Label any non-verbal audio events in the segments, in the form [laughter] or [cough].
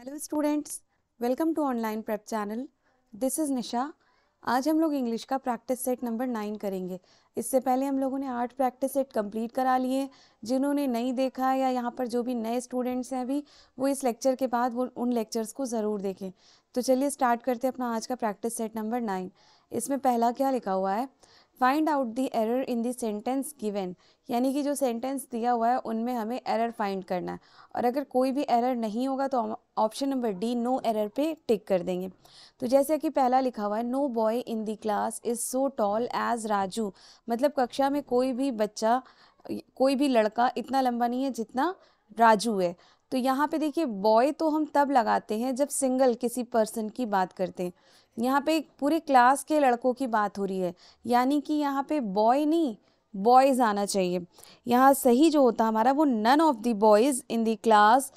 Hello students welcome to online prep channel this is Nisha आज हम लोग English का प्रैक्टिस सेट नंबर नाइन करेंगे। इससे पहले हम लोगों ने आठ प्रैक्टिस सेट कंप्लीट करा लिए जिन्होंने नहीं देखा या यहाँ पर जो भी नए स्टूडेंट्स हैं अभी, वो इस लेक्चर के बाद वो उन लेक्चर्स को ज़रूर देखें। तो चलिए स्टार्ट करते हैं अपना आज का प्रैक्टिस सेट नंबर नाइन इसमें पहला क्या लिखा हुआ है? Find out the error in the sentence given यानी कि जो सेंटेंस दिया हुआ है, उनमें हमें एरर फाइंड करना है। और अगर कोई भी एरर नहीं होगा तो हम option number D no error पे टिक कर देंगे। तो जैसे कि पहला लिखा हुआ है no boy in the class is so tall as Raju मतलब कक्षा में कोई भी बच्चा, कोई भी लड़का इतना लंबा नहीं है जितना राजू है। तो यहाँ पे देखिए बॉय तो हम तब लगाते हैं जब सिंगल किसी पर्सन की बात करते हैं। यहाँ पे पूरे क्लास के लड़कों की बात हो रही है। यानी कि यहाँ पे बॉय नहीं बॉयज़ आना चाहिए। यहाँ सही जो होता हमारा, वो none of the boys in the class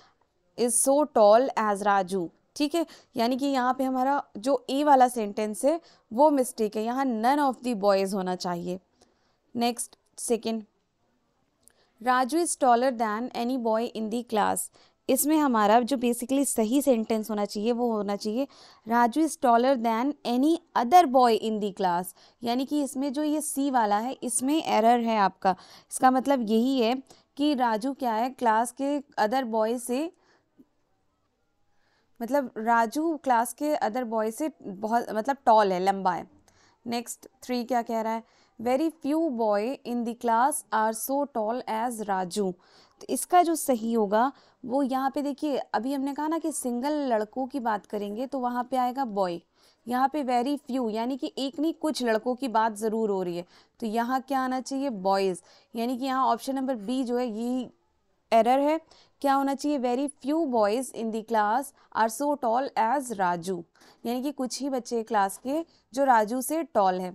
is so tall as Raju ठीक है? यानी कि यहाँ पे हमारा जो ए वाला सेंटेंस है, वो मिस्टेक है। यहाँ नन ऑफ़ द बॉयज़ होना चाहिए। Next second Raju is taller than any boy in the class इसमें हमारा जो बेसिकली सही सेंटेंस होना चाहिए, वो होना चाहिए, Raju is taller than any other boy in the class यानी कि इसमें जो ये सी वाला है, इसमें एरर है आपका। इसका मतलब यही है कि राजू क्या है क्लास के अदर बॉय से मतलब राजू क्लास के अदर बॉय से बहुत मतलब टॉल है, लंबा है। नेक्स्ट थ्री क्या कह रहा है? Very few boy in the class are so tall as Raju तो इसका जो सही होगा, वो यहाँ पे देखिए, अभी हमने कहा ना कि सिंगल लड़कों की बात करेंगे तो वहाँ पे आएगा बॉय यहाँ पे वेरी फ्यू यानी कि एक नहीं, कुछ लड़कों की बात ज़रूर हो रही है। तो यहाँ क्या आना चाहिए? बॉयज़ यानी कि यहाँ ऑप्शन नंबर बी जो है, यही एरर है। क्या होना चाहिए? Very few boys in the class are so tall as Raju यानी कि कुछ ही बच्चे क्लास के, जो राजू से टॉल है।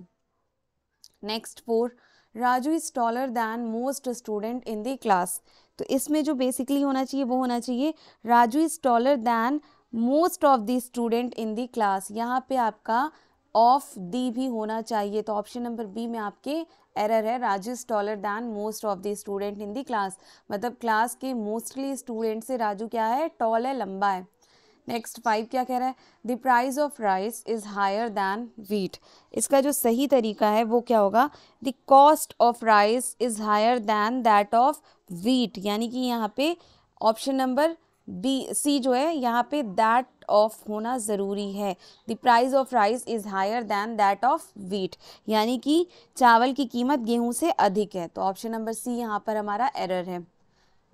Next four Raju is taller than most student in the class तो इसमें जो बेसिकली होना चाहिए, वो होना चाहिए Raju is taller than most of the student in the class यहाँ पे आपका ऑफ़ दी भी होना चाहिए। तो ऑप्शन नंबर बी में आपके एरर है। Raju is taller than most of the student in the class मतलब क्लास के मोस्टली स्टूडेंट से राजू क्या है? टॉल है, लंबा है। नेक्स्ट फाइव क्या कह रहा है? The price of rice is higher than wheat इसका जो सही तरीका है, वो क्या होगा? The cost of rice is higher than that of wheat यानी कि यहाँ पे ऑप्शन नंबर बी सी जो है, यहाँ पे दैट ऑफ़ होना ज़रूरी है। The price of rice is higher than that of wheat यानी कि चावल की कीमत गेहूँ से अधिक है। तो ऑप्शन नंबर सी यहाँ पर हमारा एरर है।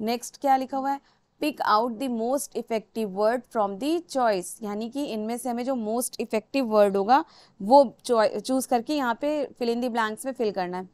नेक्स्ट क्या लिखा हुआ है? Pick out the most effective word from the choice यानी कि इनमें से हमें जो मोस्ट इफ़ेक्टिव वर्ड होगा, वो चूज़ करके यहाँ पे फिल इन दी ब्लैंक्स में फिल करना है।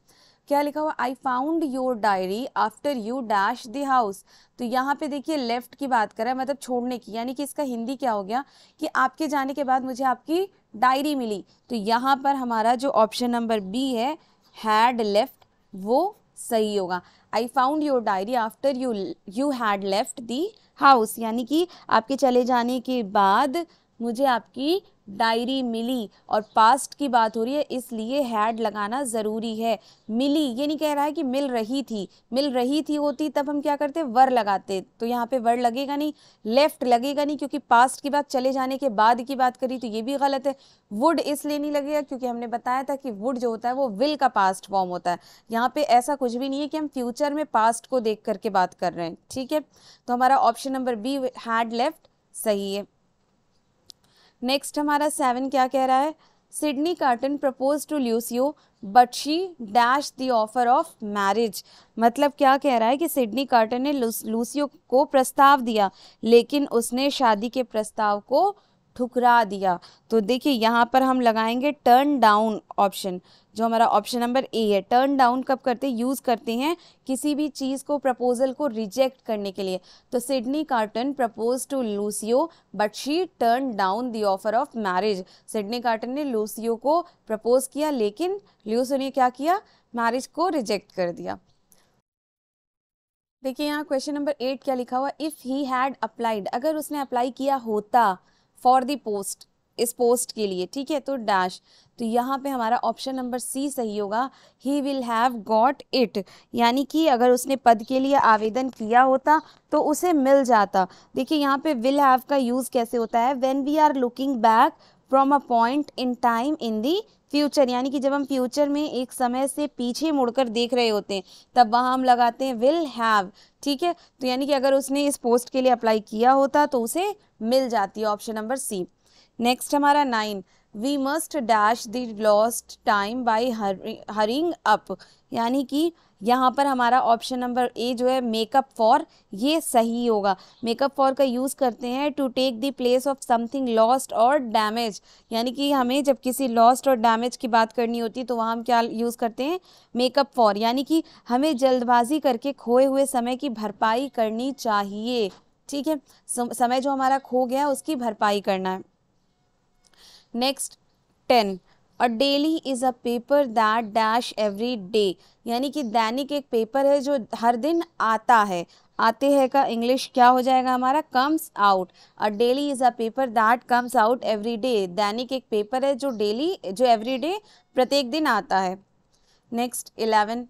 क्या लिखा हुआ? I found your diary after you dash the house तो यहाँ पे देखिए लेफ़्ट की बात कर मतलब छोड़ने की। यानी कि इसका हिंदी क्या हो गया? कि आपके जाने के बाद मुझे आपकी डायरी मिली। तो यहाँ पर हमारा जो ऑप्शन नंबर बी है हैड लेफ़्ट वो सही होगा। I found your diary after you you had left the house यानी कि आपके चले जाने के बाद मुझे आपकी डायरी मिली और पास्ट की बात हो रही है, इसलिए हैड लगाना ज़रूरी है। मिली, ये नहीं कह रहा है कि मिल रही थी। मिल रही थी होती, तब हम क्या करते? वर लगाते। तो यहाँ पे वर लगेगा नहीं लेफ़्ट लगेगा नहीं, क्योंकि पास्ट की बात, चले जाने के बाद की बात करी तो ये भी गलत है। वुड इसलिए नहीं लगेगा, क्योंकि हमने बताया था कि वुड जो होता है, वो विल का पास्ट फॉर्म होता है। यहाँ पे ऐसा कुछ भी नहीं है कि हम फ्यूचर में पास्ट को देख करके बात कर रहे हैं, ठीक है? तो हमारा option number B had left सही है। नेक्स्ट हमारा सेवन क्या कह रहा है? Sydney Carton propose to Lucio but she dash the offer of marriage मतलब क्या कह रहा है कि सिडनी कार्टन ने लूसियो को प्रस्ताव दिया, लेकिन उसने शादी के प्रस्ताव को ठुकरा दिया। तो देखिए, यहाँ पर हम लगाएँगे टर्न डाउन ऑप्शन जो हमारा ऑप्शन नंबर ए है। टर्न डाउन कब करते हैं? यूज़ करते हैं किसी भी चीज़ को प्रपोजल को रिजेक्ट करने के लिए। तो Sydney Carton propose to Lucie but she turn down the offer of marriage Sydney Carton ने लूसियो को प्रपोज किया, लेकिन लूसियो ने क्या किया? मैरिज को रिजेक्ट कर दिया। देखिए, यहाँ क्वेश्चन नंबर एट क्या लिखा हुआ? इफ़ ही हैड अप्लाइड अगर उसने अप्लाई किया होता फॉर द पोस्ट इस पोस्ट के लिए, ठीक है? तो डैश तो यहाँ पे हमारा ऑप्शन नंबर सी सही होगा। He will have got it यानी कि अगर उसने पद के लिए आवेदन किया होता तो उसे मिल जाता। देखिए, यहाँ पे विल हैव का यूज़ कैसे होता है? When we are looking back from a point in time in the future, यानी कि जब हम फ्यूचर में एक समय से पीछे मुड़कर देख रहे होते हैं, तब वहाँ हम लगाते हैं विल हैव ठीक है? तो यानी कि अगर उसने इस पोस्ट के लिए अप्लाई किया होता तो उसे मिल जाती है ऑप्शन नंबर सी। नेक्स्ट हमारा nine. We must dash the lost time by hurrying up यानी कि यहाँ पर हमारा ऑप्शन नंबर ए जो है मेकअप फॉर ये सही होगा। मेकअप फॉर का यूज़ करते हैं to take the place of something lost और डैमेज यानी कि हमें जब किसी लॉस्ट और डैमेज की बात करनी होती है तो वहाँ हम क्या यूज़ करते हैं? मेकअप फॉर यानी कि हमें जल्दबाजी करके खोए हुए समय की भरपाई करनी चाहिए। ठीक है? समय जो हमारा खो गया, उसकी भरपाई करना है। Next ten a daily is a paper that dash every day यानी कि दैनिक एक पेपर है जो हर दिन आता है। आते हैं का इंग्लिश क्या हो जाएगा हमारा? Comes out a daily is a paper that comes out every day दैनिक एक पेपर है जो डेली जो एवरी डे प्रत्येक दिन आता है। Next eleven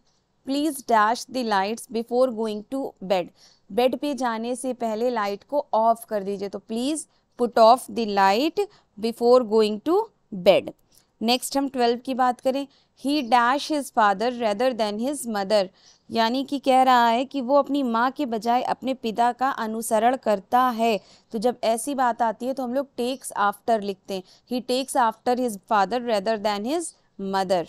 please dash the lights before going to bed bed पे जाने से पहले लाइट को ऑफ़ कर दीजिए। तो please put off the light before going to bed next हम ट्वेल्व की बात करें. He dash his father rather than his mother यानी कि कह रहा है कि वो अपनी माँ के बजाय अपने पिता का अनुसरण करता है। तो जब ऐसी बात आती है तो हम लोग टेक्स आफ्टर लिखते हैं. He takes after his father rather than his mother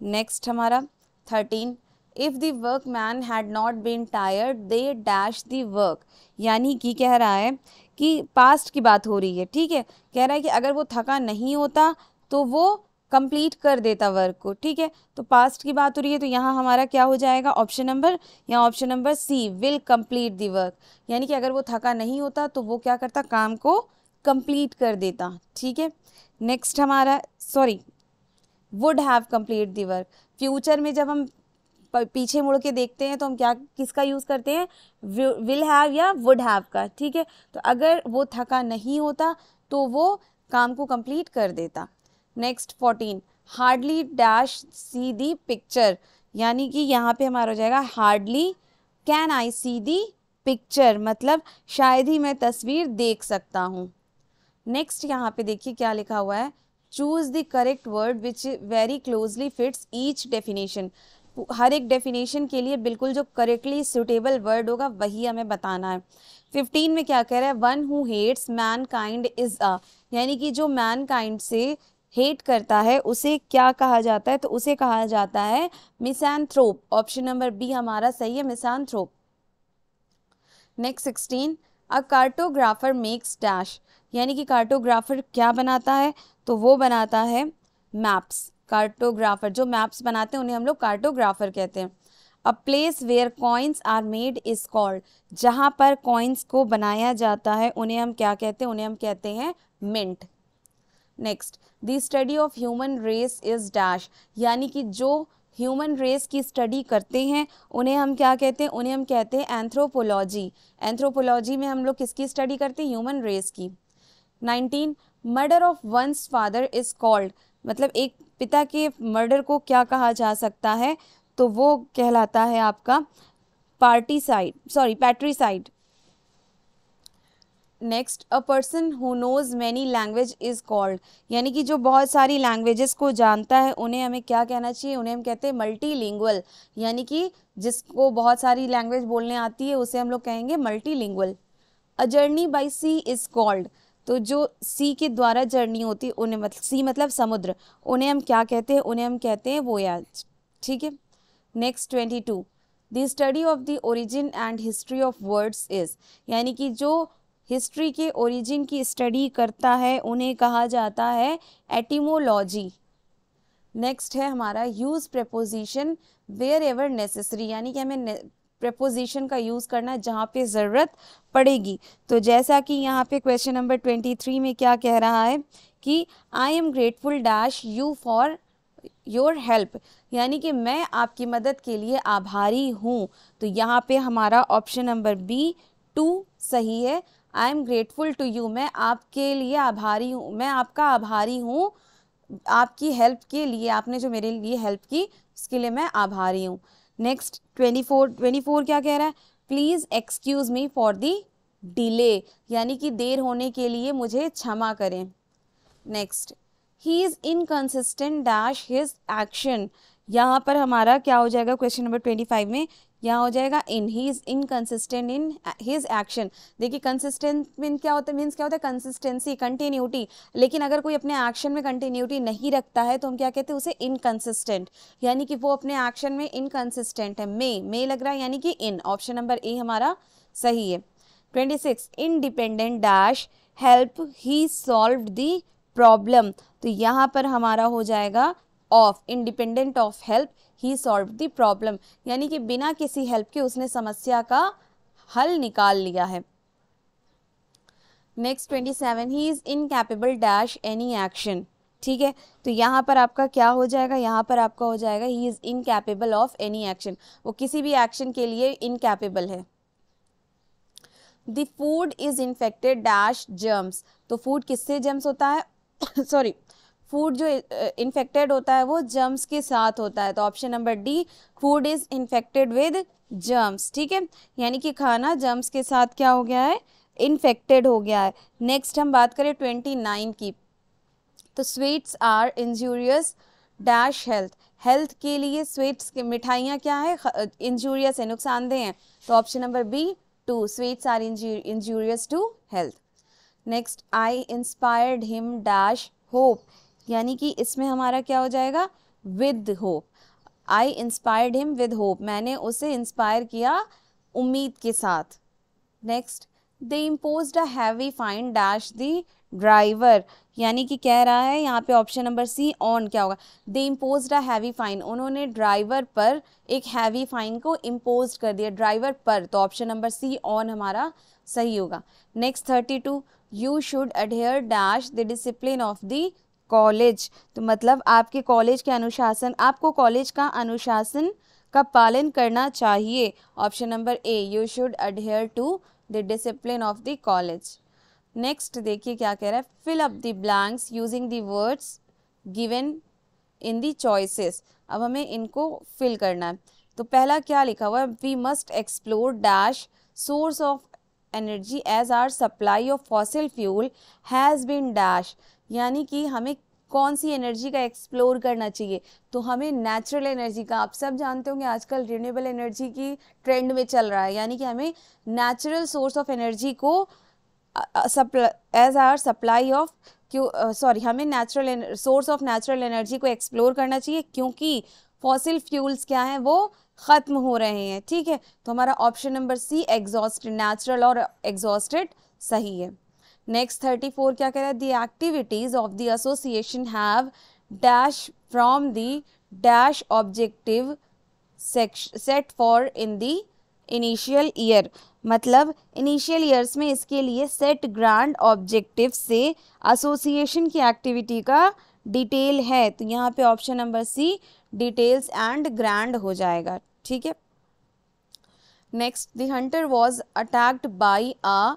next हमारा thirteen if the workman had not been tired they dash the work यानी कि कह रहा है कि पास्ट की बात हो रही है, ठीक है? कह रहा है कि अगर वो थका नहीं होता तो वो कंप्लीट कर देता वर्क को, ठीक है? तो पास्ट की बात हो रही है तो यहाँ हमारा क्या हो जाएगा? ऑप्शन नंबर यहाँ option number C will complete the work यानी कि अगर वो थका नहीं होता तो वो क्या करता? काम को कंप्लीट कर देता, ठीक है? नेक्स्ट हमारा sorry would have complete the work future में जब हम पीछे मुड़ के देखते हैं तो हम क्या, किसका यूज़ करते हैं? विल हैव या वुड हैव का, ठीक है? तो अगर वो थका नहीं होता तो वो काम को कंप्लीट कर देता। Next fourteen hardly dash see the picture यानी कि यहाँ पे हमारा हो जाएगा hardly can I see the picture मतलब शायद ही मैं तस्वीर देख सकता हूँ। नेक्स्ट यहाँ पे देखिए क्या लिखा हुआ है। Choose the correct word which very closely fits each definition हर एक डेफिनेशन के लिए बिल्कुल जो करेक्टली सुटेबल वर्ड होगा, वही हमें बताना है। फिफ्टीन में क्या कह रहा है? One who hates mankind is a यानी कि जो मैन काइंड से हेट करता है, उसे क्या कहा जाता है? तो उसे कहा जाता है मिसैनथ्रोप ऑप्शन नंबर बी हमारा सही है misanthrope next sixteen a cartographer makes dash यानी कि कार्टोग्राफर क्या बनाता है? तो वो बनाता है मैप्स कार्टोग्राफर जो मैप्स बनाते हैं, उन्हें हम लोग कार्टोग्राफर कहते हैं। A place where coins are made is called जहाँ पर कॉइन्स को बनाया जाता है, उन्हें हम क्या कहते हैं? उन्हें हम कहते हैं mint next the study of human race is dash यानी कि जो ह्यूमन रेस की स्टडी करते हैं, उन्हें हम क्या कहते हैं? उन्हें हम कहते हैं एंथ्रोपोलॉजी एंथ्रोपोलॉजी में हम लोग किसकी स्टडी करते हैं? ह्यूमन रेस की। Nineteen murder of one's father is called मतलब एक पिता के मर्डर को क्या कहा जा सकता है? तो वो कहलाता है आपका particide sorry patricide next, a person who knows many language is called. यानी कि जो बहुत सारी लैंग्वेजेस को जानता है, उन्हें हमें क्या कहना चाहिए? उन्हें हम कहते हैं मल्टी लिंगुअल यानी कि जिसको बहुत सारी लैंग्वेज बोलने आती है, उसे हम लोग कहेंगे multilingual a journey by sea is called. तो जो सी के द्वारा जर्नी होती है उन्हें मतलब सी मतलब समुद्र, उन्हें हम क्या कहते हैं, उन्हें हम कहते हैं वोयाज ठीक है? Next twenty two the study of the origin and history of words is यानी कि जो हिस्ट्री के ओरिजिन की स्टडी करता है, उन्हें कहा जाता है एटिमोलॉजी नेक्स्ट है हमारा use preposition wherever necessary यानी कि हमें प्रपोजिशन का यूज़ करना जहाँ पे ज़रूरत पड़ेगी। तो जैसा कि यहाँ पे क्वेश्चन नंबर ट्वेंटी थ्री में क्या कह रहा है कि I am grateful dash you for your help यानी कि मैं आपकी मदद के लिए आभारी हूँ। तो यहाँ पे हमारा ऑप्शन नंबर बी टू सही है। I am grateful to you मैं आपके लिए आभारी हूँ। मैं आपका आभारी हूँ। आपकी हेल्प के लिए, आपने जो मेरे लिए हेल्प की, उसके लिए मैं आभारी हूँ। Next twenty four twenty four क्या कह रहा है? Please excuse me for the delay यानी कि देर होने के लिए मुझे क्षमा करें। Next he is inconsistent dash his action यहाँ पर हमारा क्या हो जाएगा? क्वेश्चन नंबर ट्वेंटी फाइव में यहाँ हो जाएगा in he is inconsistent in his action देखिए कंसिस्टेंट मीन क्या होता है? मीन्स क्या होता है? कंसिस्टेंसी कंटिन्यूटी लेकिन अगर कोई अपने एक्शन में कंटिन्यूटी नहीं रखता है तो हम क्या कहते हैं? उसे इनकन्सिस्टेंट यानी कि वो अपने एक्शन में इनकन्सिस्टेंट है। मे मे लग रहा है यानी कि इन ऑप्शन नंबर ए हमारा सही है। Twenty six independent dash help he solve the problem तो यहाँ पर हमारा हो जाएगा of independent of help he solve the problem यानी कि बिना किसी हेल्प के उसने समस्या का हल निकाल लिया है। Next twenty seven he is incapable dash any action ठीक है? तो यहाँ पर आपका क्या हो जाएगा? यहाँ पर आपका हो जाएगा he is incapable of any action वो किसी भी एक्शन के लिए इनकैपेबल है। The food is infected dash germs तो फ़ूड किससे जर्म्स होता है? [coughs] सॉरी फ़ूड जो इन्फेक्टेड होता है वो जर्म्स के साथ होता है। तो option number D food is infected with germs ठीक है? यानी कि खाना जर्म्स के साथ क्या हो गया है? इन्फेक्टेड हो गया है। नेक्स्ट हम बात करें ट्वेंटी नाइन की। तो sweets are injurious dash health health के लिए स्वीट्स की मिठाइयाँ क्या है? इंजूरियस है, नुकसानदेह हैं। तो option number B to sweets are injurious to health next I inspired him dash hope यानी कि इसमें हमारा क्या हो जाएगा? With hope I inspired him with hope मैंने उसे इंस्पायर किया उम्मीद के साथ। Next they impose a heavy fine dash the driver यानी कि कह रहा है, यहाँ पे ऑप्शन नंबर सी ऑन क्या होगा? They impose a heavy fine उन्होंने ड्राइवर पर एक हैवी फाइन को इम्पोज कर दिया। ड्राइवर पर तो ऑप्शन नंबर सी ऑन हमारा सही होगा। Next thirty two you should adhere dash the discipline of the college तो मतलब आपके कॉलेज के अनुशासन, आपको कॉलेज का अनुशासन का पालन करना चाहिए। Option number A you should adhere to the discipline of the college next देखिए क्या कह रहा है। Fill up the blanks using the words given in the choices अब हमें इनको फिल करना है। तो पहला क्या लिखा हुआ है? We must explore dash source of energy as our supply of fossil fuel has been dash यानी कि हमें कौन सी एनर्जी का एक्सप्लोर करना चाहिए? तो हमें नेचुरल एनर्जी का, आप सब जानते होंगे आजकल रिन्यूएबल एनर्जी की ट्रेंड में चल रहा है। यानी कि हमें नेचुरल सोर्स ऑफ़ एनर्जी को एज आर सप्लाई ऑफ़ क्यों सॉरी हमें natural source of natural energy को एक्सप्लोर करना चाहिए, क्योंकि फॉसिल फ्यूल्स क्या हैं, वो ख़त्म हो रहे हैं। ठीक है? तो हमारा option number C exhausted natural और एग्जॉस्टेड सही है। नेक्स्ट थर्टी फोर क्या कह रहा है? The activities of the association have dash from the dash objective set for in the initial year मतलब इनिशियल ईयर्स में इसके लिए सेट ग्रांड ऑब्जेक्टिव से एसोसिएशन की एक्टिविटी का डिटेल है। तो यहाँ पे option number C details and grand हो जाएगा। ठीक है? Next the hunter was attacked by a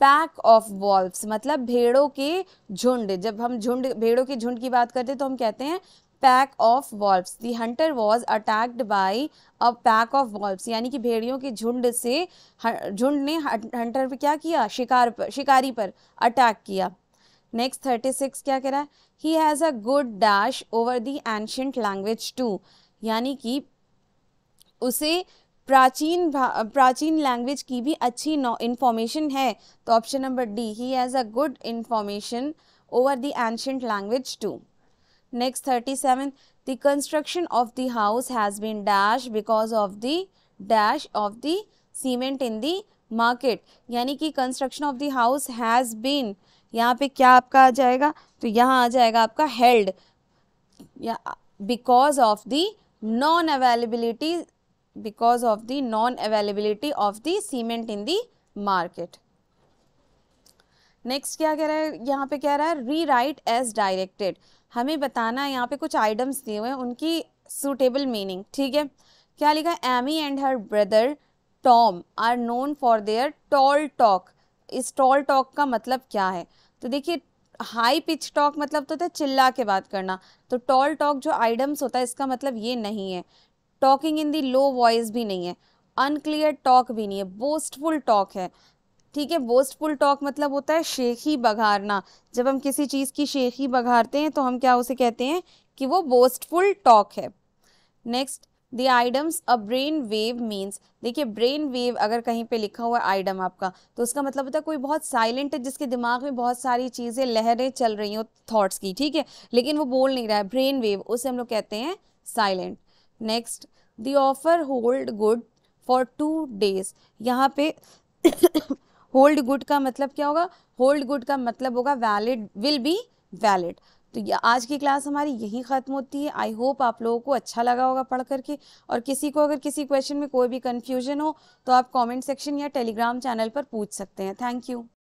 pack of wolves मतलब भेड़ों के झुंड। जब हम झुंड, भेड़ों के झुंड की बात करते हैं तो हम कहते हैं pack of wolves. The hunter was attacked by a pack of wolves, यानी कि भेड़ियों के झुंड से झुंड ने हंटर पर क्या किया? शिकार पर, शिकारी पर अटैक किया। नेक्स्ट थर्टी सिक्स क्या कह रहा है? He has a good dash over the ancient language too यानी कि उसे प्राचीन प्राचीन लैंग्वेज की भी अच्छी इंफॉर्मेशन है तो option number D he has a good information over the ancient language to next thirty seven the construction of the house has been dash because of the dash of the cement in the market यानी कि construction of the house has been यहाँ पे क्या आपका आ जाएगा? तो यहाँ आ जाएगा आपका हेल्ड या because of the non availability because of the non availability of the cement in the market. Next क्या कह रहा है? यहाँ पे कह रहा है री राइट एज डायरेक्टेड हमें बताना है, यहाँ पे कुछ आइटम्स दिए हुए हैं, उनकी सुटेबल मीनिंग ठीक है? क्या लिखा है? Amy and her brother Tom are known for their tall talk इस टॉल टॉक का मतलब क्या है? तो देखिए हाई पिच टॉक मतलब तो है चिल्ला के बात करना. तो टॉल टॉक जो आइडम्स होता है, इसका मतलब ये नहीं है. Talking in the low voice भी नहीं है। अनक्लियर टॉक भी नहीं है। बोस्टफुल टॉक है। ठीक है बोस्टफुल टॉक मतलब होता है शेखी बघारना। जब हम किसी चीज़ की शेखी बघारते हैं तो हम क्या उसे कहते हैं कि वो बोस्टफुल टॉक है। Next the idioms a brain wave means देखिए ब्रेन वेव अगर कहीं पे लिखा हुआ है आइडम आपका तो उसका मतलब होता है कोई बहुत साइलेंट है जिसके दिमाग में बहुत सारी चीज़ें, लहरें चल रही हो थॉट्स की। ठीक है, लेकिन वो बोल नहीं रहा है। ब्रेन वेव उसे हम लोग कहते हैं silent next the offer hold good for two days यहाँ पे [coughs] होल्ड गुड का मतलब क्या होगा? होल्ड गुड का मतलब होगा वैलिड विल बी वैलिड तो आज की क्लास हमारी यहीं ख़त्म होती है। आई होप आप लोगों को अच्छा लगा होगा पढ़ करके। और किसी को अगर किसी क्वेश्चन में कोई भी कन्फ्यूज़न हो तो आप कमेंट सेक्शन या टेलीग्राम चैनल पर पूछ सकते हैं। Thank you